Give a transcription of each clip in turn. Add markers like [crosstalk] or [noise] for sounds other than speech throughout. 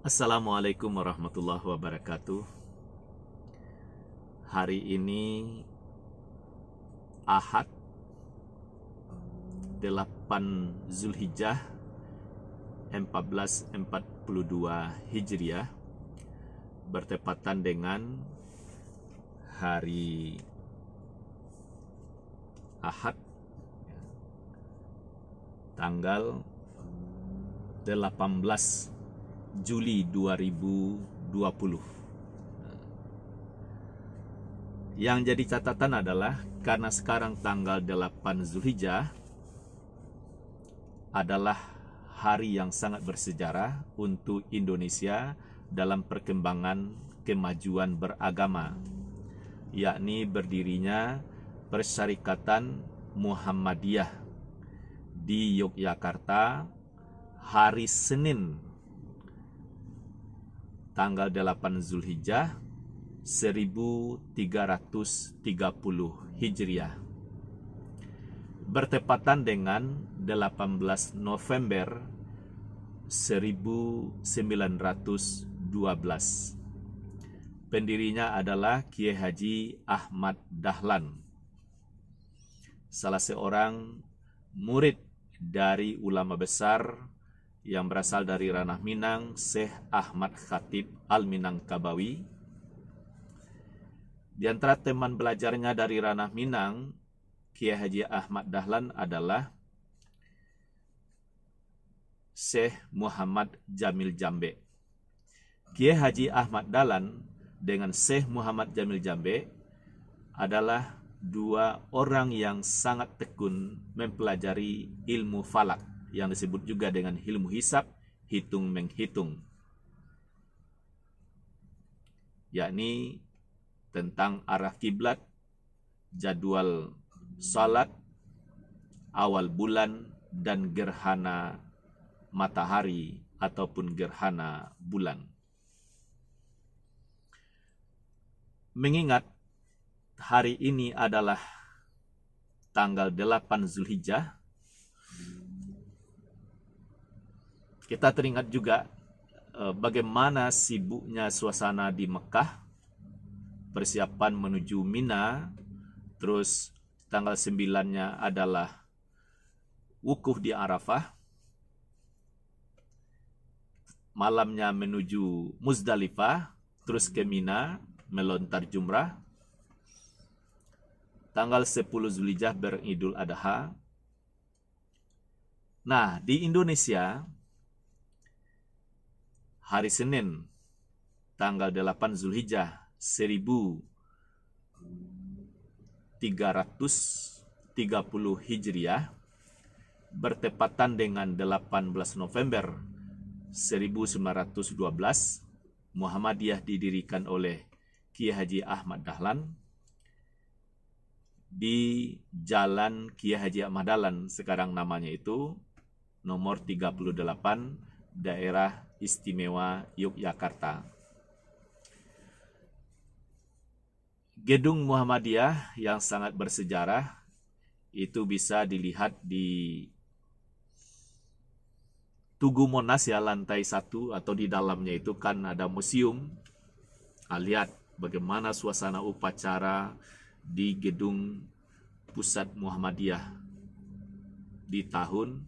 Assalamualaikum warahmatullahi wabarakatuh. Hari ini Ahad 8 Zulhijjah 1442 Hijriah bertepatan dengan hari Ahad tanggal 18 Juli 2020. Yang jadi catatan adalah karena sekarang tanggal 8 Zulhijjah adalah hari yang sangat bersejarah untuk Indonesia dalam perkembangan kemajuan beragama, yakni berdirinya Persyarikatan Muhammadiyah di Yogyakarta hari Senin tanggal 8 Zulhijjah 1330 Hijriah bertepatan dengan 18 November 1912. Pendirinya adalah Kiai Haji Ahmad Dahlan, salah seorang murid dari ulama besar yang berasal dari ranah Minang, Syekh Ahmad Khatib Al-Minangkabawi. Di antara teman belajarnya dari ranah Minang, Kiai Haji Ahmad Dahlan adalah Syekh Muhammad Jamil Jambe. Kiai Haji Ahmad Dahlan dengan Syekh Muhammad Jamil Jambe adalah dua orang yang sangat tekun mempelajari ilmu falak yang disebut juga dengan ilmu hisap, hitung menghitung. Yakni tentang arah kiblat, jadwal salat, awal bulan, dan gerhana matahari ataupun gerhana bulan. Mengingat hari ini adalah tanggal 8 Zulhijjah, kita teringat juga eh, bagaimana sibuknya suasana di Mekah, persiapan menuju Mina, terus tanggal 9-nya adalah wukuf di Arafah. Malamnya menuju Muzdalifah, terus ke Mina, melontar jumrah. Tanggal 10 Zulhijjah beridul adha. Nah, di Indonesia, hari Senin, tanggal 8 Zulhijjah 1000 330 Hijriah bertepatan dengan 18 November 1912 Muhammadiyah didirikan oleh Kiai Haji Ahmad Dahlan di Jalan Kiai Haji Ahmad Dahlan sekarang namanya itu nomor 38 daerah istimewa Yogyakarta. Gedung Muhammadiyah yang sangat bersejarah itu bisa dilihat di Tugu Monas ya lantai satu atau di dalamnya itu kan ada museum. Nah, lihat bagaimana suasana upacara di gedung pusat Muhammadiyah di tahun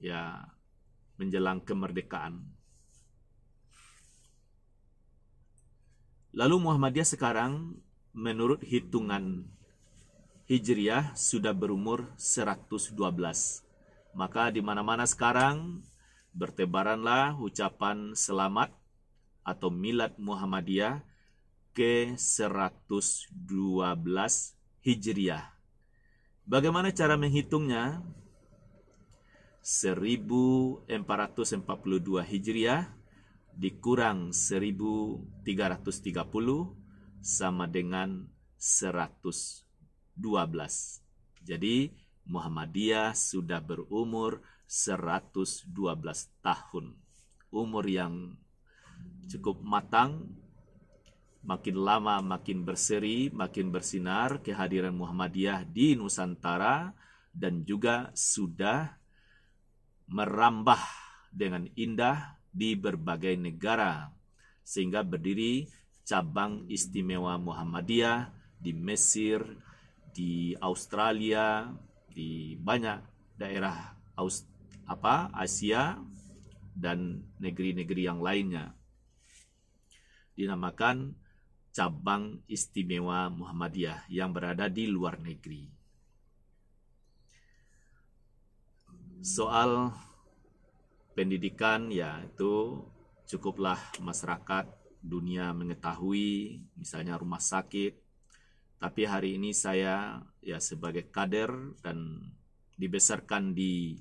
ya menjelang kemerdekaan. Lalu Muhammadiyah sekarang menurut hitungan Hijriah sudah berumur 112. Maka di mana-mana sekarang bertebaranlah ucapan selamat atau milad Muhammadiyah ke 112 Hijriah. Bagaimana cara menghitungnya? 1442 Hijriah dikurang 1330 sama dengan 112. Jadi Muhammadiyah sudah berumur 112 tahun. Umur yang cukup matang, makin lama makin berseri, makin bersinar kehadiran Muhammadiyah di Nusantara dan juga sudah merambah dengan indah di berbagai negara sehingga berdiri cabang istimewa Muhammadiyah di Mesir, di Australia, di banyak daerah Aus apa Asia dan negeri-negeri yang lainnya. Dinamakan cabang istimewa Muhammadiyah yang berada di luar negeri. Soal pendidikan ya itu cukuplah masyarakat dunia mengetahui misalnya rumah sakit tapi hari ini saya ya sebagai kader dan dibesarkan di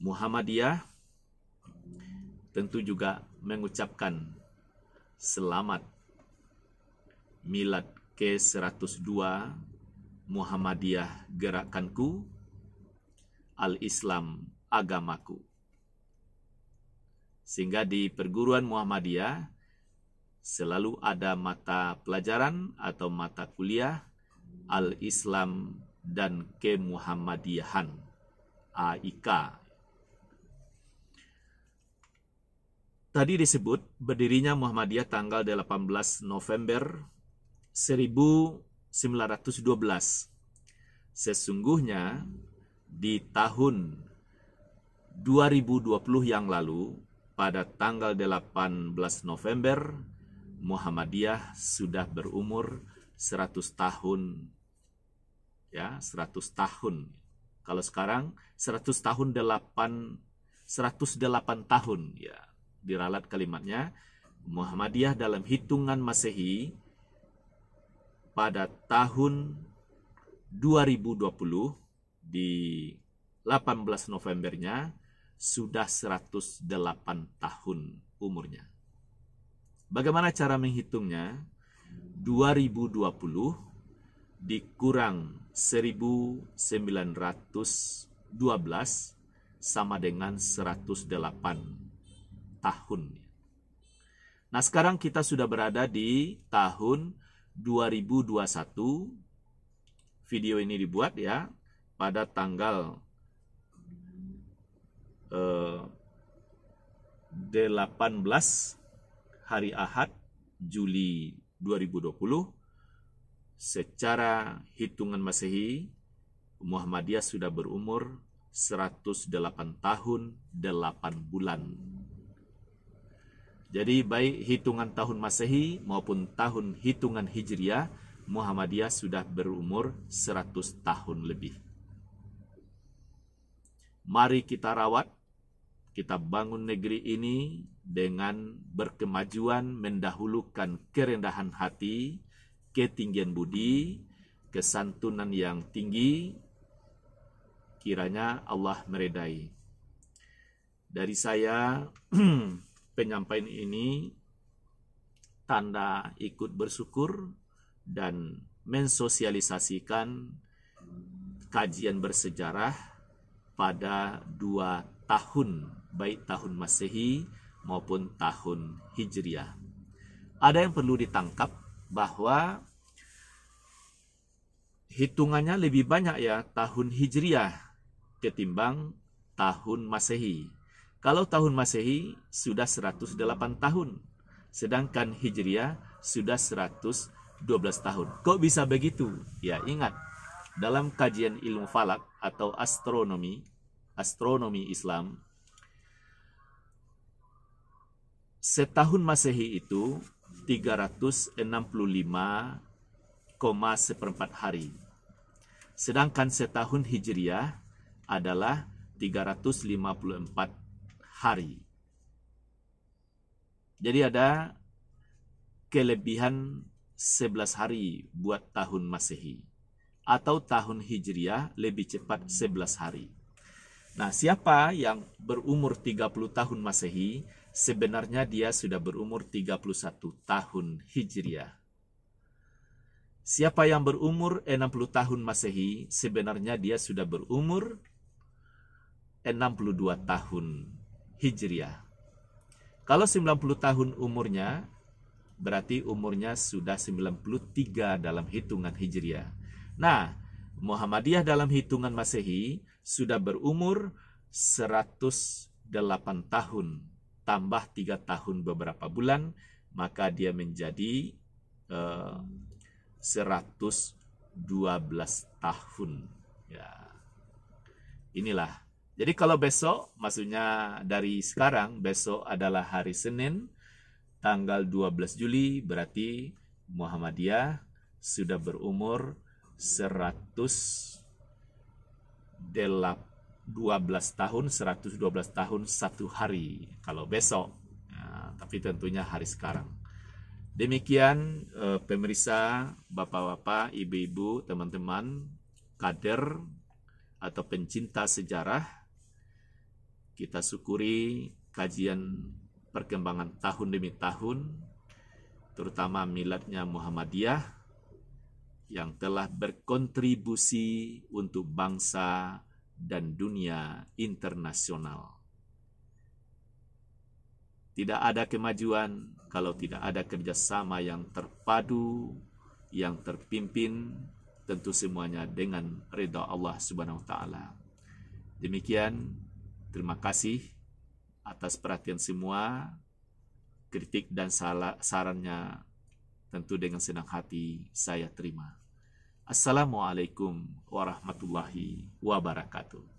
Muhammadiyah tentu juga mengucapkan selamat milad ke-102 Muhammadiyah gerakanku Al-Islam agamaku. Sehingga di perguruan Muhammadiyah selalu ada mata pelajaran atau mata kuliah Al-Islam dan Kemuhammadiyahan AIK. Tadi disebut berdirinya Muhammadiyah tanggal 18 November 1912. Sesungguhnya di tahun 2020 yang lalu pada tanggal 18 November Muhammadiyah sudah berumur 100 tahun. Ya 100 tahun. Kalau sekarang 100 tahun 8 108 tahun. Ya diralat kalimatnya Muhammadiyah dalam hitungan Masehi pada tahun 2020 di 18 Novembernya sudah 108 tahun umurnya. Bagaimana cara menghitungnya? 2020 dikurang 1912 sama dengan 108 tahun. Nah, sekarang kita sudah berada di tahun 2021. Video ini dibuat ya pada tanggal eh, 18 hari Ahad Juli 2020 secara hitungan Masehi Muhammadiyah sudah berumur 108 tahun 8 bulan. Jadi baik hitungan tahun Masehi maupun tahun hitungan Hijriah Muhammadiyah sudah berumur 100 tahun lebih. Mari kita rawat, kita bangun negeri ini dengan berkemajuan mendahulukan kerendahan hati, ketinggian budi, kesantunan yang tinggi, kiranya Allah meredai. Dari saya, [clears throat] penyampaian ini tanda ikut bersyukur dan mensosialisasikan kajian bersejarah pada dua tahun, baik tahun Masehi maupun tahun Hijriah. Ada yang perlu ditangkap bahwa hitungannya lebih banyak ya tahun Hijriah ketimbang tahun Masehi. Kalau tahun Masehi sudah 108 tahun, sedangkan Hijriah sudah 112 tahun. Kok bisa begitu? Ya ingat, dalam kajian ilmu falak atau astronomi, astronomi Islam, setahun Masehi itu 365, seperempat hari. Sedangkan setahun Hijriah adalah 354 hari. Jadi ada kelebihan 11 hari buat tahun Masehi atau tahun Hijriah lebih cepat 11 hari. Nah, siapa yang berumur 30 tahun Masehi sebenarnya dia sudah berumur 31 tahun Hijriah. Siapa yang berumur 60 tahun Masehi, sebenarnya dia sudah berumur 62 tahun Hijriah. Kalau 90 tahun umurnya, berarti umurnya sudah 93 dalam hitungan Hijriah. Nah, Muhammadiyah dalam hitungan Masehi sudah berumur 108 tahun tambah 3 tahun beberapa bulan maka dia menjadi uh, 112 tahun ya inilah jadi kalau besok maksudnya dari sekarang besok adalah hari Senin tanggal 12 Juli berarti Muhammadiyah sudah berumur 112 tahun 112 tahun satu hari kalau besok. Ya, tapi tentunya hari sekarang. Demikian eh, pemirsa bapak-bapak ibu-ibu teman-teman kader atau pencinta sejarah kita syukuri kajian perkembangan tahun demi tahun terutama miladnya Muhammadiyah yang telah berkontribusi untuk bangsa dan dunia internasional. Tidak ada kemajuan kalau tidak ada kerjasama yang terpadu, yang terpimpin, tentu semuanya dengan ridha Allah Subhanahu wa Ta'ala. Demikian, terima kasih atas perhatian semua, kritik dan sarannya tentu dengan senang hati saya terima. Assalamualaikum warahmatullahi wabarakatuh.